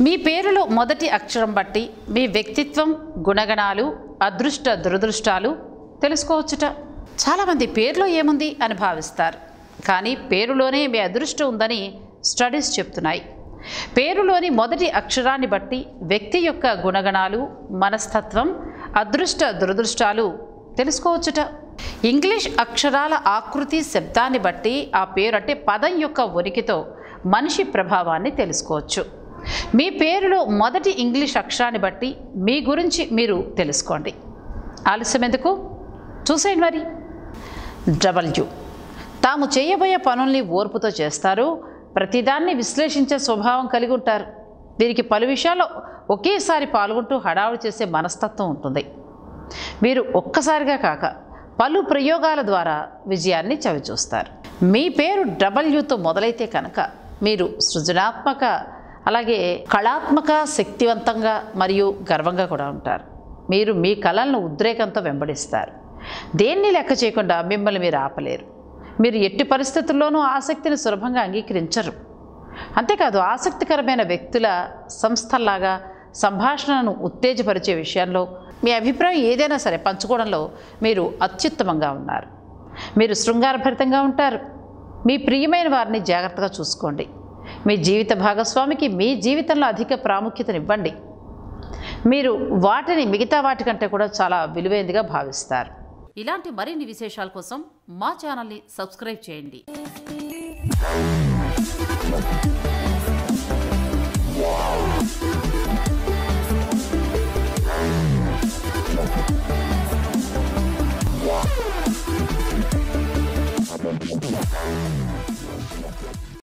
మీ పేరులో మొదటి అక్షరం బట్టి మీ వ్యక్తిత్వం గుణగణాలు అదృష్ట దురదృష్టాలు తెలుసుకోవచ్చుట. చాలామంది పేరులో ఏముంది అని భావిస్తారు. కానీ పేరులోనే మీ అదృష్టం ఉందని స్టడీస్ చెప్తున్నాయి. పేరులోని మొదటి అక్షరాన్ని బట్టి వ్యక్తి యొక్క గుణగణాలు మనస్తత్వం అదృష్ట దురదృష్టాలు తెలుసుకోవచ్చుట. ఇంగ్లీష్ అక్షరాల ఆకృతి శబ్దాన్ని బట్టి ఆ పేరు అంటే పదం యొక్క ఉనికితో మనిషి ప్రభావాన్ని తెలుసుకోవచ్చు. మీ పేరులో మొదటి ఇంగ్లీష్ అక్షరాన్ని బట్టి మీ గురించి మీరు తెలుసుకోండి. ఆలస్యం ఎందుకు? చూసేయండి మరి. డబల్యూ తాము చేయబోయే పనుల్ని ఓర్పుతో చేస్తారు ప్రతిదాన్ని విశ్లేషించే స్వభావం కలిగి ఉంటారు. వీరికి పలు విషయాల్లో ఒకేసారి పాల్గొంటూ హడావుడి చేసే మనస్తత్వం ఉంటుంది. మీరు ఒక్కసారిగా కాక పలు ప్రయోగాల ద్వారా విజయాన్ని చవిచూస్తారు. మీ పేరు డబల్యూతో మొదలైతే కనుక మీరు సృజనాత్మక అలాగే కళాత్మక శక్తివంతంగా మరియు గర్వంగా కూడా ఉంటారు. మీరు మీ కళలను ఉద్రేకంతో వెంబడిస్తారు. దేన్ని లెక్క చేయకుండా మిమ్మల్ని మీరు ఆపలేరు. మీరు ఎట్టి పరిస్థితుల్లోనూ ఆసక్తిని సులభంగా అంగీకరించరు. అంతేకాదు ఆసక్తికరమైన వ్యక్తుల సంస్థల్లాగా సంభాషణను ఉత్తేజపరిచే విషయంలో మీ అభిప్రాయం ఏదైనా సరే పంచుకోవడంలో మీరు అత్యుత్తమంగా ఉన్నారు. మీరు శృంగారభరితంగా ఉంటారు. మీ ప్రియమైన వారిని జాగ్రత్తగా చూసుకోండి. మీ జీవిత భాగస్వామికి మీ జీవితంలో అధిక ప్రాముఖ్యతనివ్వండి. మీరు వాటిని మిగతా వాటికంటే కూడా చాలా విలువైనదిగా భావిస్తారు. ఇలాంటి మరిన్ని విశేషాల కోసం మా ఛానల్ని సబ్స్క్రైబ్ చేయండి.